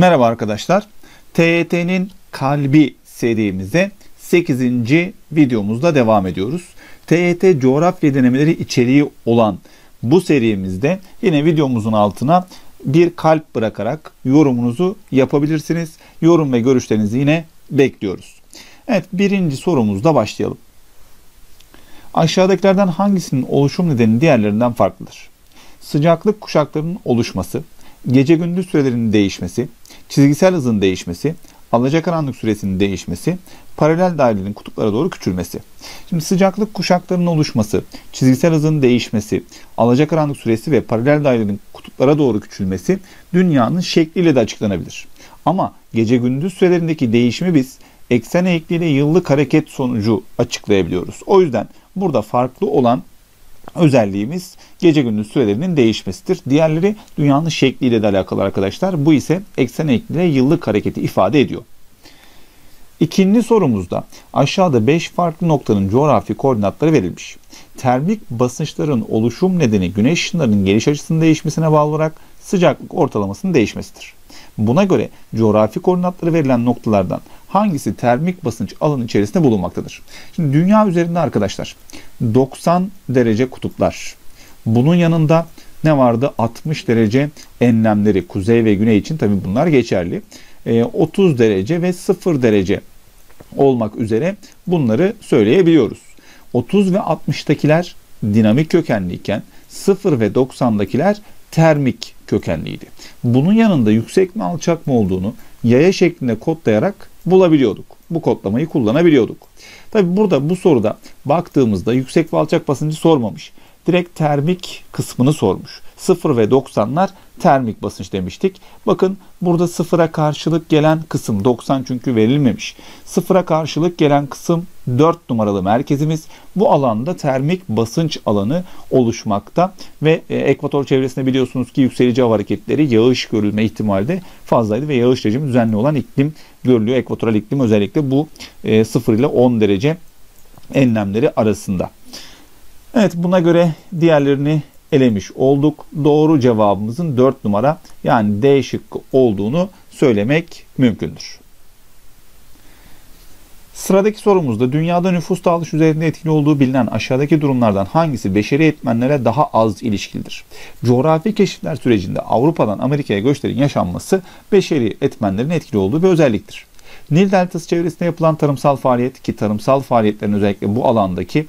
Merhaba arkadaşlar. TYT'nin kalbi serimize 8. videomuzda devam ediyoruz. TYT coğrafya denemeleri içeriği olan bu serimizde yine videomuzun altına bir kalp bırakarak yorumunuzu yapabilirsiniz. Yorum ve görüşlerinizi yine bekliyoruz. Evet birinci sorumuzda başlayalım. Aşağıdakilerden hangisinin oluşum nedeni diğerlerinden farklıdır? Sıcaklık kuşaklarının oluşması, gece gündüz sürelerinin değişmesi, çizgisel hızın değişmesi, alacakaranlık süresinin değişmesi, paralel dairenin kutuplara doğru küçülmesi. Şimdi sıcaklık kuşaklarının oluşması, çizgisel hızın değişmesi, alacakaranlık süresi ve paralel dairenin kutuplara doğru küçülmesi dünyanın şekliyle de açıklanabilir. Ama gece gündüz sürelerindeki değişimi biz eksen eğikliğiyle yıllık hareket sonucu açıklayabiliyoruz. O yüzden burada farklı olan özelliğimiz gece gündüz sürelerinin değişmesidir. Diğerleri dünyanın şekliyle de alakalı arkadaşlar. Bu ise eksen eğikliğiyle yıllık hareketi ifade ediyor. İkinci sorumuzda aşağıda 5 farklı noktanın coğrafi koordinatları verilmiş. Termik basınçların oluşum nedeni güneş ışınlarının geliş açısının değişmesine bağlı olarak sıcaklık ortalamasının değişmesidir. Buna göre coğrafi koordinatları verilen noktalardan hangisi termik basınç alanı içerisinde bulunmaktadır? Şimdi dünya üzerinde arkadaşlar 90 derece kutuplar. Bunun yanında ne vardı? 60 derece enlemleri kuzey ve güney için tabi bunlar geçerli. 30 derece ve 0 derece olmak üzere bunları söyleyebiliyoruz. 30 ve 60'takiler dinamik kökenliyken 0 ve 90'dakiler termik kökenliydi. Bunun yanında yüksek mi alçak mı olduğunu yaya şeklinde kodlayarak bulabiliyorduk. Bu kodlamayı kullanabiliyorduk. Tabi burada bu soruda baktığımızda yüksek ve alçak basıncı sormamış. Direkt termik kısmını sormuş. 0 ve 90'lar termik basınç demiştik. Bakın burada sıfıra karşılık gelen kısım 90 çünkü verilmemiş. Sıfıra karşılık gelen kısım 4 numaralı merkezimiz. Bu alanda termik basınç alanı oluşmakta ve e, ekvator çevresinde biliyorsunuz ki yükselici hava hareketleri yağış görülme ihtimali de fazlaydı ve yağış rejimi düzenli olan iklim görülüyor. Ekvatoral iklim özellikle bu e, 0 ile 10 derece enlemleri arasında. Evet buna göre diğerlerini elemiş olduk. Doğru cevabımızın 4 numara yani D şıkkı olduğunu söylemek mümkündür. Sıradaki sorumuzda dünyada nüfus dağılış üzerinde etkili olduğu bilinen aşağıdaki durumlardan hangisi beşeri etmenlere daha az ilişkilidir? Coğrafi keşifler sürecinde Avrupa'dan Amerika'ya göçlerin yaşanması beşeri etmenlerin etkili olduğu bir özelliktir. Nil Deltası çevresinde yapılan tarımsal faaliyet ki tarımsal faaliyetlerin özellikle bu alandaki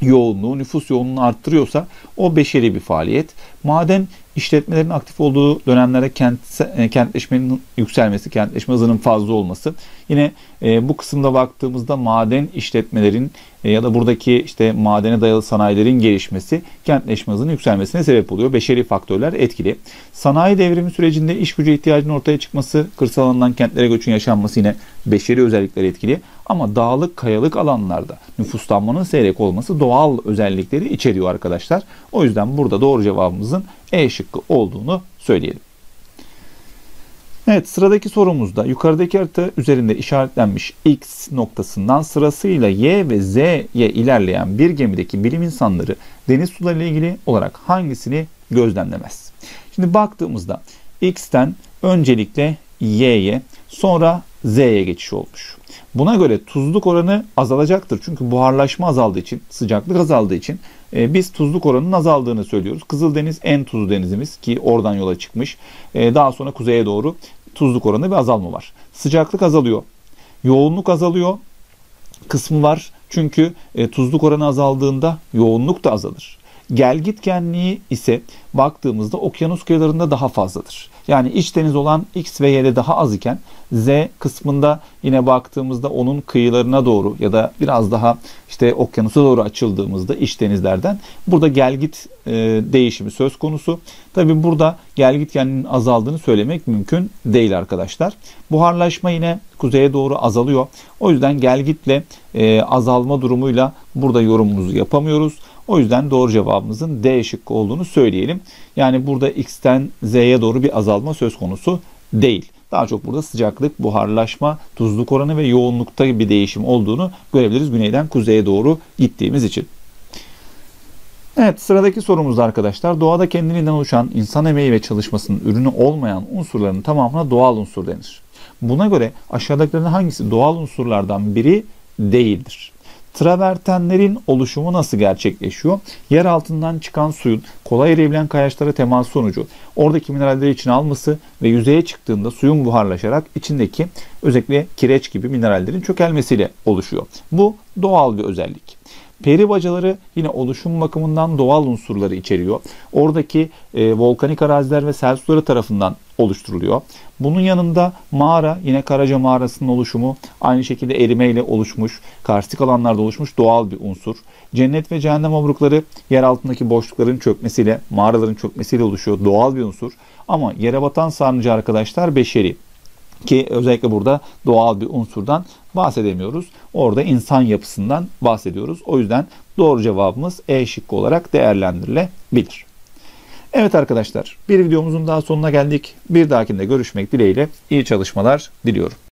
yoğunluğu, nüfus yoğunluğunu arttırıyorsa o beşeri bir faaliyet. Maden işletmelerin aktif olduğu dönemlerde kent, e, kentleşmenin yükselmesi, kentleşme hızının fazla olması. Yine e, bu kısımda baktığımızda maden işletmelerin e, ya da buradaki işte madene dayalı sanayilerin gelişmesi kentleşme hızının yükselmesine sebep oluyor. Beşeri faktörler etkili. Sanayi devrimi sürecinde iş gücü ihtiyacının ortaya çıkması, kırsal alandan kentlere göçün yaşanması yine beşeri özellikler etkili. Ama dağlık, kayalık alanlarda nüfuslanmanın seyrek olması doğal özellikleri içeriyor arkadaşlar. O yüzden burada doğru cevabımızın E şıkkı olduğunu söyleyelim. Evet sıradaki sorumuzda yukarıdaki harita üzerinde işaretlenmiş X noktasından sırasıyla Y ve Z'ye ilerleyen bir gemideki bilim insanları deniz suları ile ilgili olarak hangisini gözlemlemez? Şimdi baktığımızda X'ten öncelikle Y'ye sonra Z'ye geçiş olmuş. Buna göre tuzluk oranı azalacaktır. Çünkü buharlaşma azaldığı için, sıcaklık azaldığı için e, biz tuzluk oranının azaldığını söylüyoruz. Kızıldeniz en tuzlu denizimiz ki oradan yola çıkmış. E, daha sonra kuzeye doğru tuzluk oranı bir azalma var. Sıcaklık azalıyor. Yoğunluk azalıyor. Kısmı var. Çünkü e, tuzluk oranı azaldığında yoğunluk da azalır. Gelgitkenliği ise baktığımızda okyanus kıyılarında daha fazladır. Yani iç deniz olan X ve Y'de daha az iken Z kısmında yine baktığımızda onun kıyılarına doğru ya da biraz daha işte okyanusa doğru açıldığımızda iç denizlerden burada gelgit e, değişimi söz konusu. Tabi burada gelgitkenliğinin azaldığını söylemek mümkün değil arkadaşlar. Buharlaşma yine kuzeye doğru azalıyor. O yüzden gelgitle e, azalma durumuyla burada yorumumuzu yapamıyoruz. O yüzden doğru cevabımızın D şıkkı olduğunu söyleyelim. Yani burada X'ten Z'ye doğru bir azalma söz konusu değil. Daha çok burada sıcaklık, buharlaşma, tuzluk oranı ve yoğunlukta bir değişim olduğunu görebiliriz güneyden kuzeye doğru gittiğimiz için. Evet sıradaki sorumuzda arkadaşlar doğada kendiliğinden oluşan insan emeği ve çalışmasının ürünü olmayan unsurların tamamına doğal unsur denir. Buna göre aşağıdakilerin hangisi doğal unsurlardan biri değildir? Travertenlerin oluşumu nasıl gerçekleşiyor? Yer altından çıkan suyun kolay eriyebilen kayaçlara temas sonucu oradaki mineralleri içine alması ve yüzeye çıktığında suyun buharlaşarak içindeki özellikle kireç gibi minerallerin çökelmesiyle oluşuyor. Bu doğal bir özellik. Peri bacaları yine oluşum bakımından doğal unsurları içeriyor. Oradaki e, volkanik araziler ve sel suları tarafından oluşturuluyor. Bunun yanında mağara yine Karaca mağarasının oluşumu aynı şekilde erimeyle oluşmuş, karstik alanlarda oluşmuş doğal bir unsur. Cennet ve cehennem obrukları yer altındaki boşlukların çökmesiyle, mağaraların çökmesiyle oluşuyor. Doğal bir unsur. Ama yere batan sarnıcı arkadaşlar beşeri. Ki özellikle burada doğal bir unsurdan bahsedemiyoruz. Orada insan yapısından bahsediyoruz. O yüzden doğru cevabımız E şıkkı olarak değerlendirilebilir. Evet arkadaşlar bir videomuzun daha sonuna geldik. Bir dahakinde görüşmek dileğiyle iyi çalışmalar diliyorum.